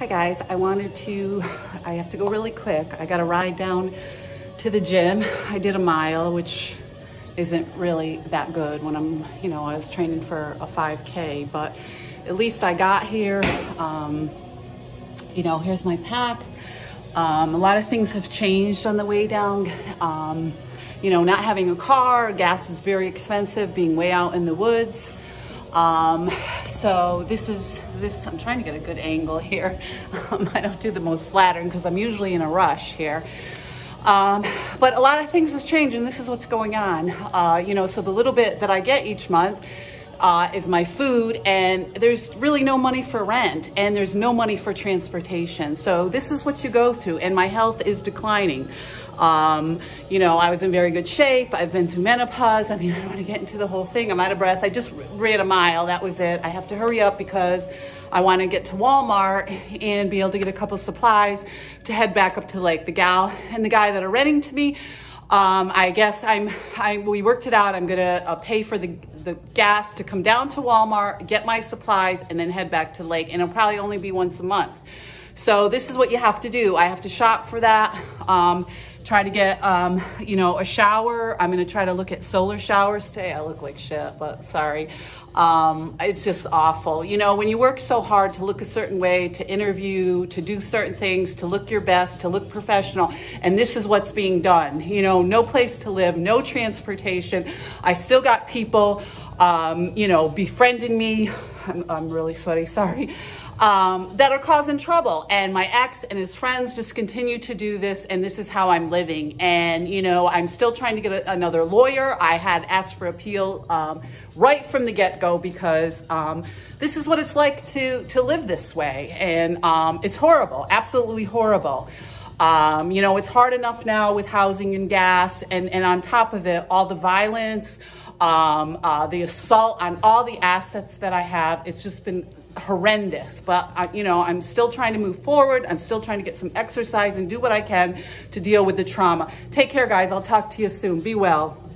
Hi guys, I wanted to, I have to go really quick. I got to ride down to the gym. I did a mile, which isn't really that good when I'm, you know, I was training for a 5K, but at least I got here. Um, you know, here's my pack. Um, a lot of things have changed on the way down. Um, you know, not having a car, gas is very expensive, being way out in the woods. Um, so this is, this, I'm trying to get a good angle here. Um, I don't do the most flattering because I'm usually in a rush here. Um, but a lot of things has changed and this is what's going on. Uh, you know, so the little bit that I get each month uh, is my food and there's really no money for rent and there's no money for transportation. So this is what you go through and my health is declining. Um, you know, I was in very good shape. I've been through menopause. I mean, I don't want to get into the whole thing. I'm out of breath. I just ran a mile. That was it. I have to hurry up because I want to get to Walmart and be able to get a couple supplies to head back up to Lake. The gal and the guy that are renting to me, um, I guess I'm, I, we worked it out. I'm going to uh, pay for the, the gas to come down to Walmart, get my supplies, and then head back to Lake. And it'll probably only be once a month. So this is what you have to do. I have to shop for that. Um, try to get, um, you know, a shower. I'm gonna try to look at solar showers today. I look like shit, but sorry. Um, it's just awful. You know, when you work so hard to look a certain way, to interview, to do certain things, to look your best, to look professional, and this is what's being done. You know, no place to live, no transportation. I still got people, um, you know, befriending me. I'm, I'm really sweaty, sorry um, that are causing trouble. And my ex and his friends just continue to do this, and this is how I'm living. And, you know, I'm still trying to get a, another lawyer. I had asked for appeal um, right from the get-go because um, this is what it's like to, to live this way. And um, it's horrible, absolutely horrible. Um, you know, it's hard enough now with housing and gas, and, and on top of it, all the violence, um, uh, the assault on all the assets that I have. It's just been horrendous, but I, you know, I'm still trying to move forward. I'm still trying to get some exercise and do what I can to deal with the trauma. Take care, guys. I'll talk to you soon. Be well.